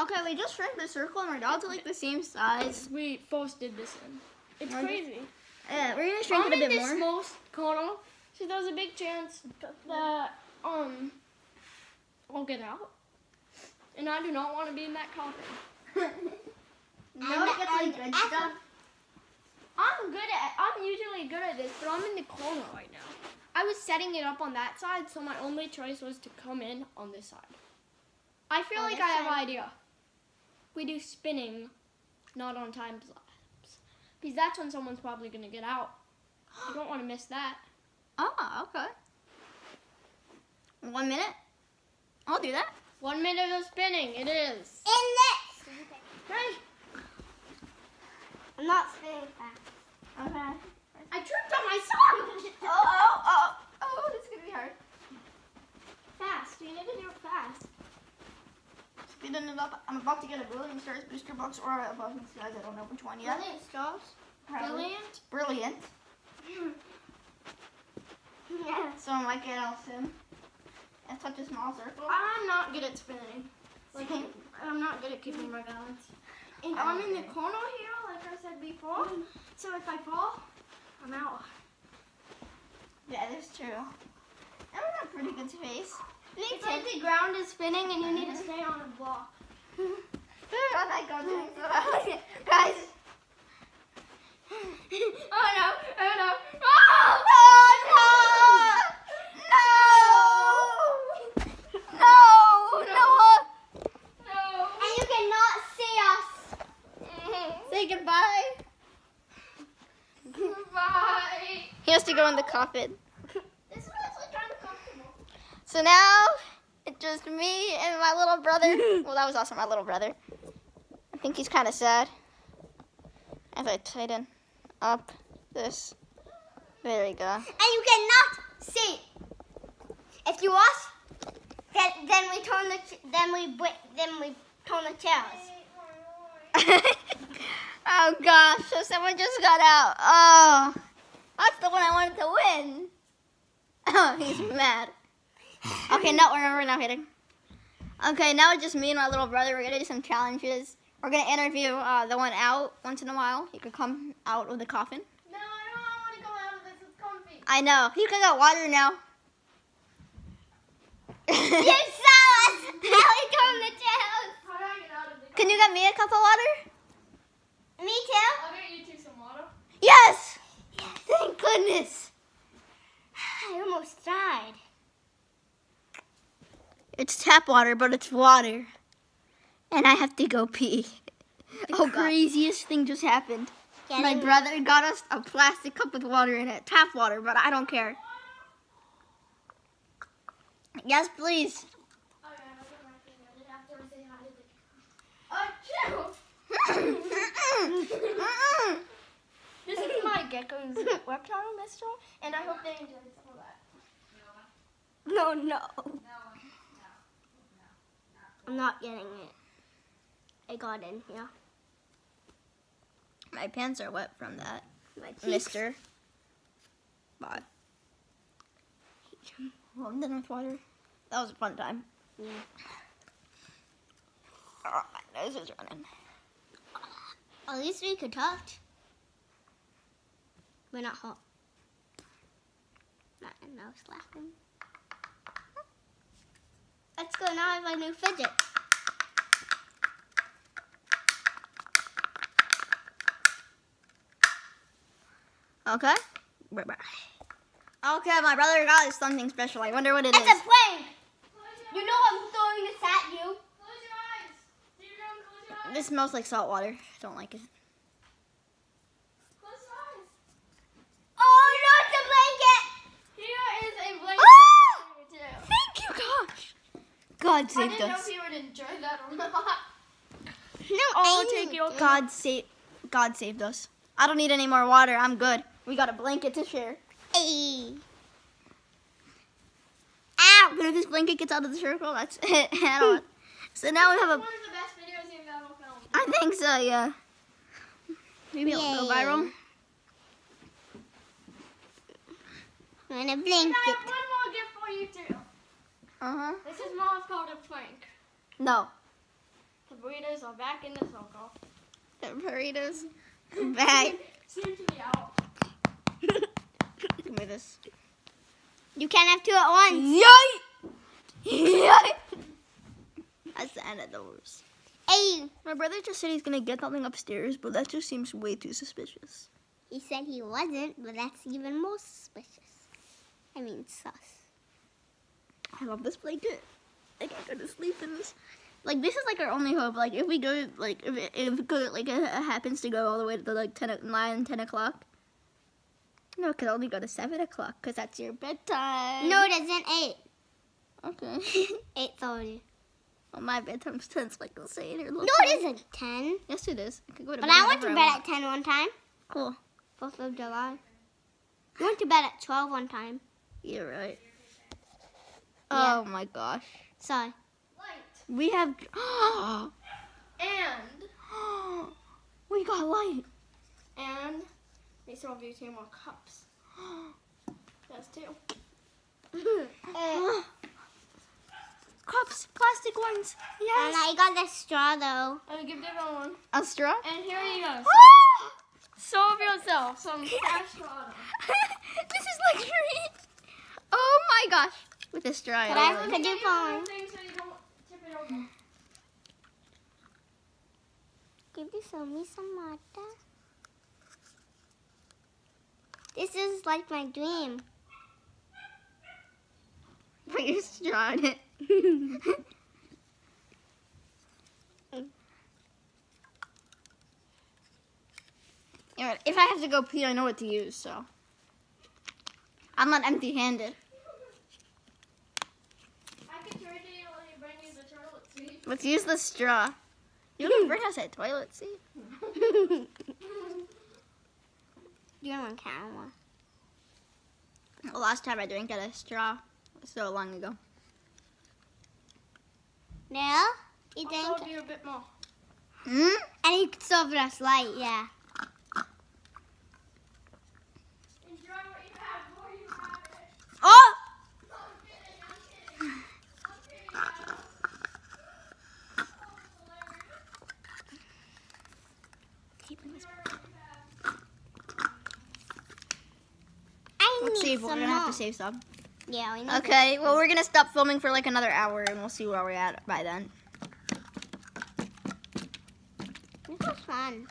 Okay, we just shrank the circle and we're down to like the same size. We first did this in. It's Okay. crazy. Yeah, we're gonna shrink I'm it a in bit this more. small corner, so there's a big chance that um I'll get out. And I do not want to be in that coffin. no, it gets like good stuff. I'm good at. I'm usually good at this, but I'm in the corner right now. I was setting it up on that side, so my only choice was to come in on this side. I feel Oh, like this I have an idea. We do spinning, not on time lapse, because that's when someone's probably gonna get out. You don't want to miss that. Oh, okay. One minute. I'll do that. One minute of spinning, it is. In this. Hey, I'm not spinning fast. Okay. I tripped on my song. Oh, oh, oh, this is gonna be hard. fast, you need to do it fast. Up. I'm about to get a Brilliant Stars booster box or a Evolving Skies. I don't know which one yet. Brilliant stars. Brilliant. Brilliant. Yeah. So I might get out soon. And such a small circle. I'm not good at spinning. Like I'm not good at keeping my balance. And I'm in the corner here, like I said before. So if I fall, I'm out. Yeah, that's true. I'm in a pretty good space. It's like the ground is spinning and you need to stay on a block. Oh my god, guys. oh no! Oh no! Oh no! No! No! No! And you cannot see us. Mm-hmm. Say goodbye. Bye. He has to go in the coffin. This is actually kind of comfortable. So now it's just me and my little brother. Well, that was also my little brother. I think he's kind of sad. As I tighten up this. There we go. And you cannot see. If you watch, then then we turn the then we then we turn the chairs. oh gosh, so someone just got out. Oh, that's the one I wanted to win. Oh, he's mad. Okay, no, we're, we're not hitting. Okay, now it's just me and my little brother. We're gonna do some challenges. We're gonna interview uh, the one out once in a while. He could come out of the coffin. No, I don't want to go out of this. It's comfy. I know. You can get water now. you saw us. Now we the chairs. How do I get out of this? can you get me a cup of water? Me too. I'll get you two some water. Yes. Yes. Thank goodness. I almost died. It's tap water, but it's water. And I have to go pee. The Oh, God. craziest thing just happened. My brother got us a plastic cup with water in it. Tap water, but I don't care. Yes, please. Yeah, I got my thing. I did have to say hi to the. This is my gecko's and I hope they some of that. No, no. I'm not getting it. I got in here. My pants are wet from that, My mister. Bye. Well, I'm done with water. That was a fun time. Yeah. Oh, my nose is running. At least we could touch. We're not hot. Not no slapping. Let's go now. I have a new fidget. Okay. Bye bye. Okay, my brother got us something special. I wonder what it It's is. a plane. You know I'm throwing this at you. Close your eyes. Do you know? Close your eyes. This smells like salt water. I Don't like it. Close your eyes. Oh no, it's a blanket. Here is a blanket. Ah! for you, too. Thank you, gosh. God saved us. I didn't know if you would enjoy that or not. No, I'll I take your God saved. God saved us. I don't need any more water. I'm good. We got a blanket to share. Hey. Ow! But if this blanket gets out of the circle, that's it. So now we have One of the best videos you've ever filmed. I think so. Yeah. Maybe it'll go viral. And a And I blanket. have one more gift for you too. Uh huh. This is Mom's called a prank. No. The burritos are back in the circle. The burritos bag. Seem to be out. Give me this. You can't have two at once. Yay! Yay! That's the end of those. Hey, My brother just said he's gonna get something upstairs, but that just seems way too suspicious. he said he wasn't, but that's even more suspicious. I mean, sus. I love this blanket. I can't go to sleep in this. Like this is like our only hope. Like if we go, like if it, if it go, like it happens to go all the way to like 10, o- 9, 10 o'clock. No, it could only go to seven o'clock because that's your bedtime. No, it isn't eight. Okay. Eight thirty. well, my bedtime's ten, so I can say it. Or No, it isn't ten. Yes, it is. I can go to But bed I went to bed at ten one time. Cool. Fourth of July. I went to bed at twelve one time. You're right. Yeah. Oh my gosh. Sorry. Light. We have. And we got light. and they still have two more cups. That's two. Uh. Cups, plastic ones. Yes. And I got the straw though. I'll give Devin one. A straw. And here you go. Solve yourself some fresh water. this is luxury. Oh my gosh. With a straw. Could I I- really- could you phone? So don't tip it over. Could you show me some water? This is like my dream. Put your straw in it. Yeah, if I have to go pee, I know what to use, so. I'm not empty handed. I can turn it you when you bring you the toilet seat. Let's use the straw. You can bring us a toilet seat. You're on camera. The last time I didn't get a straw was so long ago. Now, you I'll think? solve you a bit more. Hmm? And you can serve us light, yeah. Enjoy what you have before you have it. Oh! I'm kidding, I'm kidding. I'm kidding. I Let's need see if we're gonna have to save some. Yeah, we need Okay, well we're gonna stop filming for like another hour and we'll see where we're at by then. This was fun.